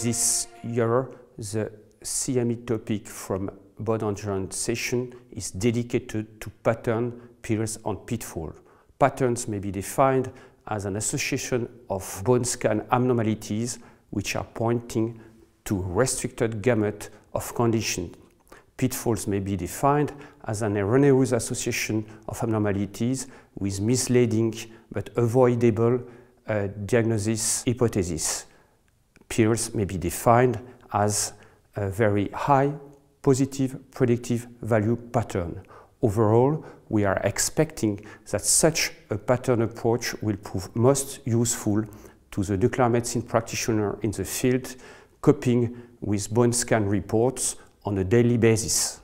This year, the CME topic from endurance session is dedicated to pattern, pillars and pitfall. Patterns may be defined as an association of bone scan abnormalities which are pointing to restricted gamut of conditions. Pitfalls may be defined as an erroneous association of abnormalities with misleading but avoidable uh, diagnosis hypothesis. Pillars may be defined as a very high positive predictive value pattern. Overall, we are expecting that such a pattern approach will prove most useful to the nuclear medicine practitioner in the field coping with bone scan reports on a daily basis.